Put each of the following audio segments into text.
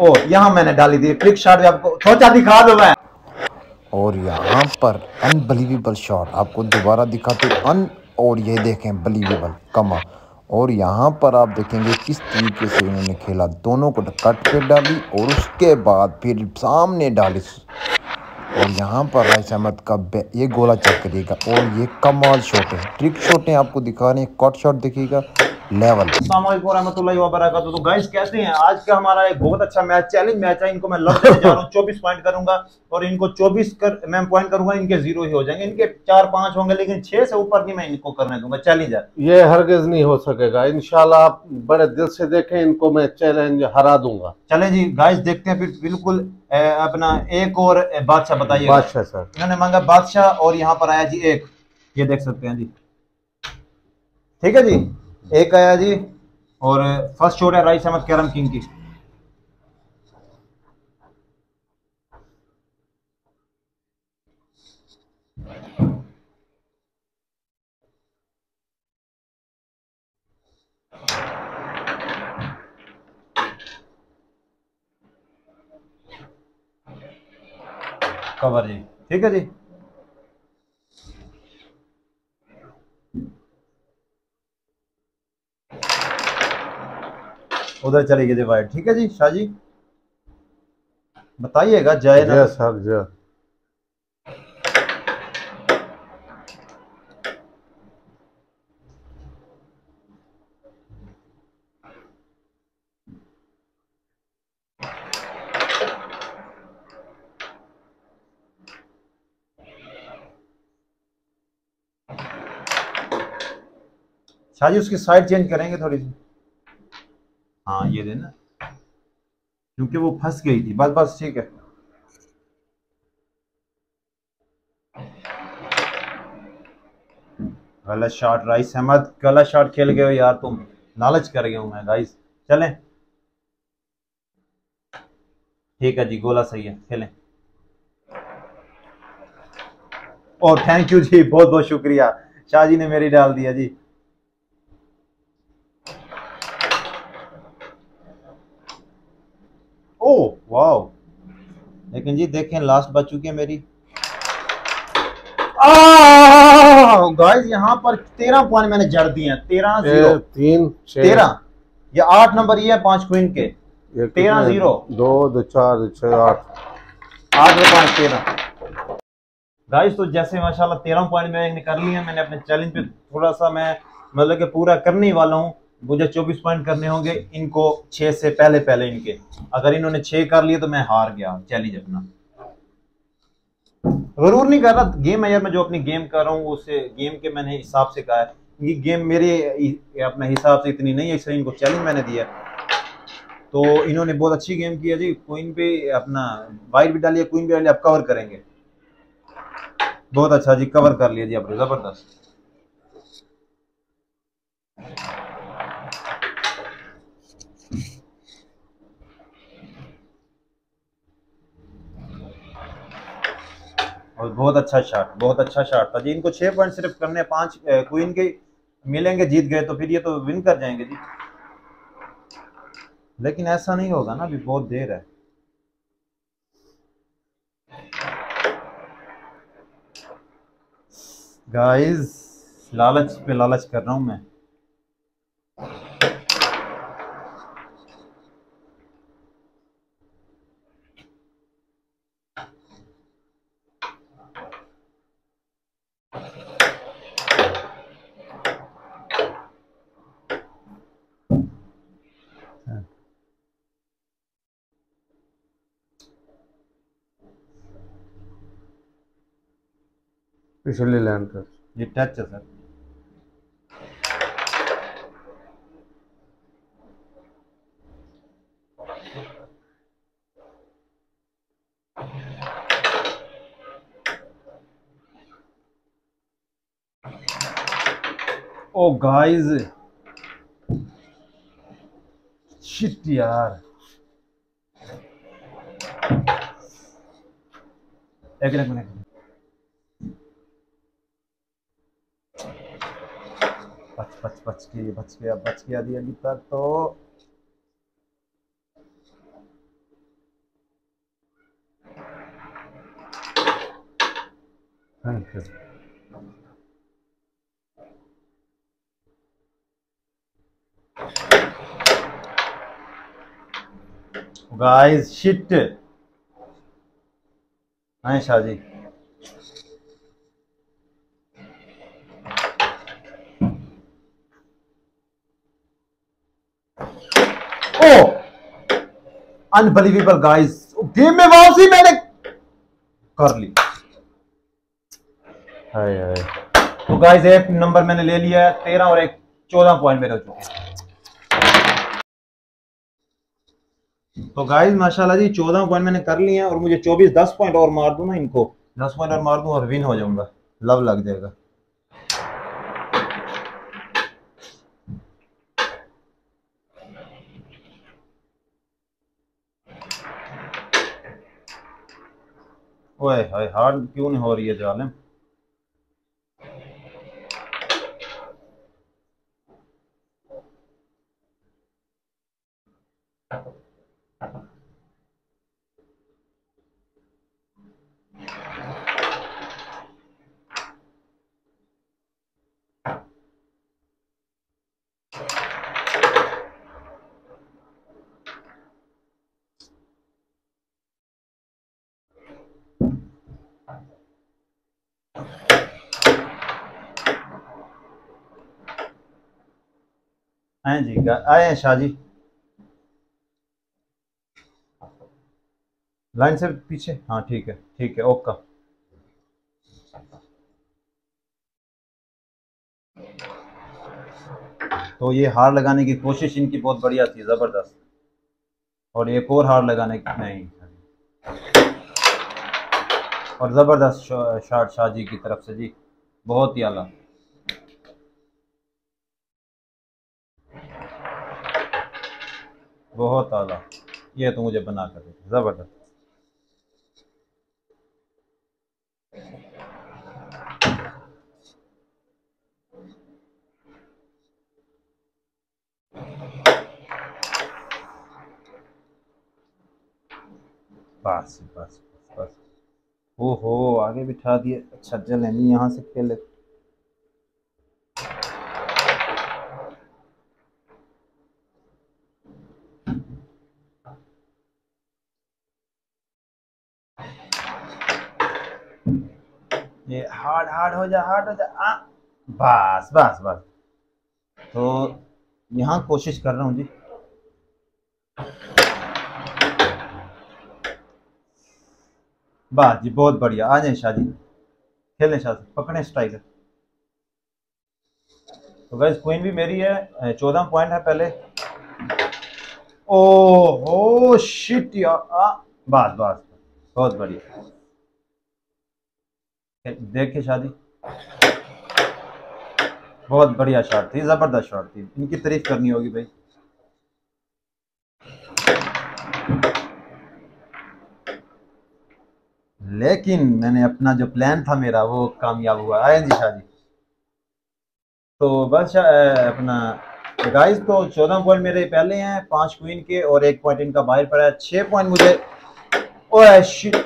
ओ, यहाँ मैंने डाली थी ट्रिक शॉट भी आपको सोचा दिखा दो मैं। और यहाँ पर अनबिलीवेबल शॉट आपको दोबारा दिखाते अन और ये देखें बिलीवेबल कमा और यहाँ पर आप देखेंगे किस तरीके से इन्होंने खेला। दोनों को कट पे डाली और उसके बाद फिर सामने डाली। और यहाँ पर राइस अहमद का ये गोला चेक करिएगा। और ये कमाल शॉट है। ट्रिक शॉट है, आपको दिखा रहे हैं कट शॉट देखिएगा लेवल तो गाइस कैसे हैं? आज का हमारा एक बहुत अच्छा मैच चैलेंज मैच है। इनको मैं लड़ने जा रहा हूँ। चौबीस पॉइंट करूँगा और इनको चौबीस कर मैं पॉइंट करूँगा इनके ज़ीरो ही हो जाएँगे। इनके चार पाँच होंगे लेकिन छह से ऊपर नहीं मैं इनको करने दूँगा। चैलेंज है ये हरगिज नहीं हो सकेगा। इनशाला आप बड़े दिल से देखें इनको मैं चैलेंज हरा दूँगा। चले जी गाइस देखते हैं फिर बिल्कुल अपना एक और बादशाह बताइए। बादशाह सर इन्होंने मांगा बादशाह और यहाँ पर आया जी एक। ये देख सकते हैं जी। ठीक है जी? एक आया जी, और फ़र्स्ट शॉट है राइस अहमद कैरम किंग की। कवर जी। ठीक है जी? उधर चली गई वाइट ठीक है जी शाह जी? बताइएगा जय जय सर जय। शाह जी उसकी साइड चेंज करेंगे थोड़ी सी। हाँ ये देना। क्योंकि वो फंस गई थी। बस बस, ठीक है। गलत शॉट राइस अहमद, गलत शॉट खेल गए हो यार तुम। लालच कर गए हूँ मैं गाइस चलें। ठीक है जी, गोला सही है, खेलें। और थैंक यू जी बहुत बहुत शुक्रिया। शाह जी ने मेरी डाल दिया जी ओ वाओ लेकिन जी देखें लास्ट बच चुकी है मेरी। गाइस यहाँ पर तेरह पॉइंट मैंने जड़ दिए हैं। तेरह ज़ीरो तीन तेरह। ये आठ नंबर ये है पाँच क्वीन के। तेरह ज़ीरो दो दो चार छह आठ। आठ पाँच तेरह। गाइस तो जैसे माशाल्लाह तेरह पॉइंट मैंने कर लिए मैंने अपने चैलेंज पे थोड़ा सा मैं मतलब कि पूरा करने वाला हूँ। मुझे 24 पॉइंट करने होंगे, इनको छह से पहले पहले इनके। अगर इन्होंने छह कर लिए तो मैं हार गया चैलेंज अपना। ज़रूर नहीं कर रहा गेम है यार, मैं जो अपनी गेम कर रहा हूँ, उसे गेम के मैंने हिसाब से कहा है। गेम मेरे अपने हिसाब से इतनी नहीं है, इसलिए इनको चैलेंज मैंने दिया तो इन्होंने बहुत अच्छी गेम की है जी क्वीन पे अपना वाइट भी डालिए क्वीन भी डालिए आप कवर करेंगे। बहुत अच्छा जी कवर कर लिया जी आप ज़बरदस्त। और बहुत अच्छा शॉट बहुत अच्छा शॉट था जी। इनको छह पॉइंट सिर्फ़ करने, पाँच क्वीन के मिलेंगे, जीत गए तो फिर ये तो विन कर जाएँगे जी। लेकिन ऐसा नहीं होगा ना, अभी बहुत देर है। गाइस लालच पे लालच कर रहा हूँ मैं। ये टच है सर ओ गाइस शिट यार एक मिनट बच बच बच के बच गया बच गया दी अभी तक तो गाइस शिट हैं शाह जी। ओ अनबिलीवेबल गाइस गेम में वापसी मैंने कर ली। हाय हाय। तो गाइस एक नंबर मैंने ले लिया है, तेरह और एक चौदह पॉइंट मेरे हो चुके तो गाइस माशाल्लाह जी, चौदह पॉइंट मैंने कर लिए हैं और मुझे चौबीस, दस पॉइंट और मार दूँ ना इनको। दस पॉइंट और मार दूँ और विन हो जाऊँगा। लव लग जाएगा। ओए हाय हार्ड क्यों नहीं हो रही है जालिम? आए जी आए हैं शाह जी। लाइन से पीछे? हाँ ठीक है ठीक है, ओका। तो ये हार लगाने की कोशिश इनकी बहुत बढ़िया थी, ज़बरदस्त। और एक और हार लगाने की नहीं। और ज़बरदस्त शॉट शाह जी की तरफ़ से जी। बहुत ही आला। बहुत आला। ये तो मुझे बना कर ज़बरदस्त। बस बस ओहो, आगे बिठा दिए। अच्छा चलें नहीं यहाँ से खेले ये हार्ड हार्ड हो जा, हार्ड हो जा। बस बस बस। तो यहाँ कोशिश कर रहा हूँ जी। बस जी, बहुत बढ़िया। आ जाए शाह जी खेलें शाह पकड़े स्ट्राइकर तो गैस क्वीन भी मेरी है चौदह पॉइंट है पहले। ओ हो शिट यार बस बस बहुत बढ़िया। देखे शादी। बहुत बढ़िया शॉट थी, ज़बरदस्त शॉट थी। इनकी तारीफ़ करनी होगी भाई। लेकिन मैंने अपना जो प्लान था मेरा, वो कामयाब हुआ। आए जी शादी। तो बस अपना गाइस तो चौदह पॉइंट मेरे पहले हैं, पाँच क्वीन के और एक पॉइंट इनका बाहर पड़ा है। छह पॉइंट मुझे, ओए shit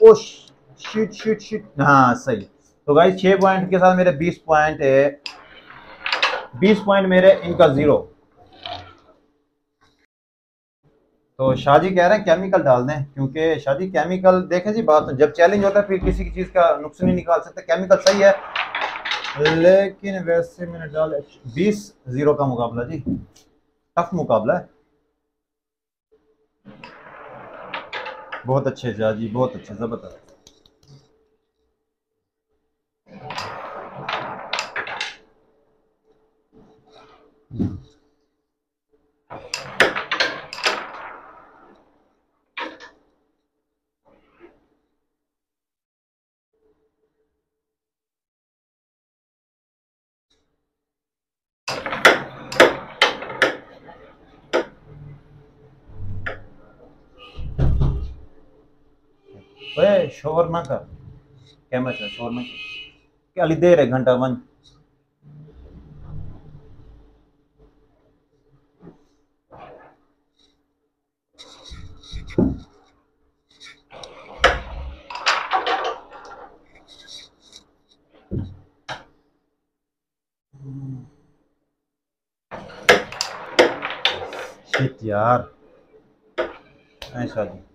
oh shit shit shit हाँ सही। तो गाइस छह पॉइंट के साथ मेरे बीस पॉइंट है। बीस पॉइंट मेरे, इनका ज़ीरो तो शादी कह रहे हैं केमिकल डाल दें, क्योंकि शादी केमिकल देखें जी बात, जब चैलेंज होता है, फिर किसी की चीज़ का नुकसान नहीं निकाल सकते। केमिकल सही है, लेकिन वैसे मैंने डाल बीस, ज़ीरो का मुकाबला जी। टफ मुकाबला है। बहुत अच्छे जा जी बहुत अच्छे, ज़बरदस्त। ओए शोर ना कर। क्या मतलब शोर ना क्या अली देर है घंटा वन? यार। ऐसा जी।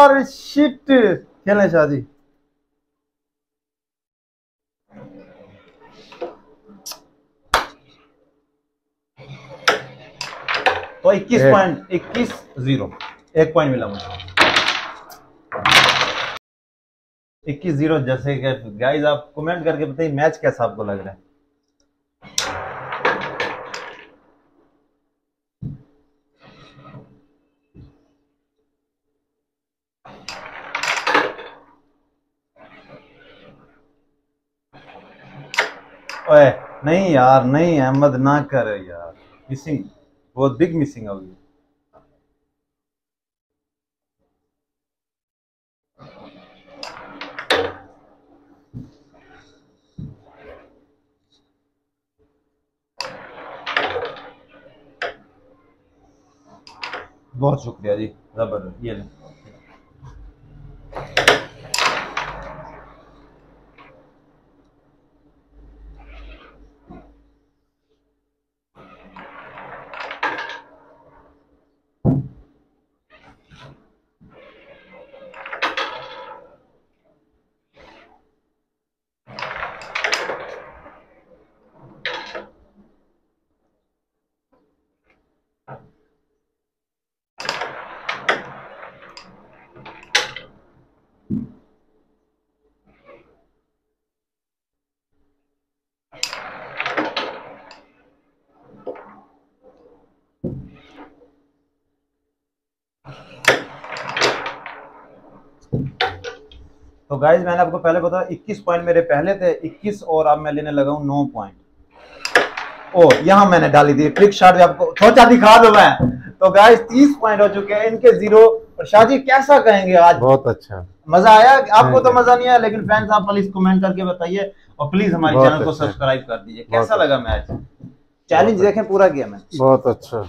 यार शिट खेलें शादी तो 21 एक। Point 21 zero. एक पॉइंट मिला मुझे। 21 ज़ीरो जैसे गाइस आप कमेंट करके बताइए मैच कैसा आपको लग रहा है? ओए, नहीं यार, नहीं, अहमद ना कर यार। मिसिंग बहुत बिग मिसिंग होगी बहुत शुक्रिया जी, ज़बरदस्त। ये तो गाइज़ मैंने आपको पहले बताया 21 पॉइंट मेरे पहले थे 21 और अब मैं लेने लगा हूँ 9 पॉइंट ओ यहाँ मैंने डाली थी ट्रिक शॉट भी आपको सोचा दिखा दो मैं. तो गाइज़ 30 पॉइंट हो चुके हैं इनके ज़ीरो और शाहजी कैसा कहेंगे आज? बहुत अच्छा। मज़ा आया? आपको तो मज़ा नहीं आया लेकिन फैंस आप प्लीज़ कमेंट करके बताइए और प्लीज़ हमारे चैनल को अच्छा। सब्सक्राइब कर दीजिए। कैसा लगा मैच चैलेंज देखें पूरा किया मैं बहुत अच्छा।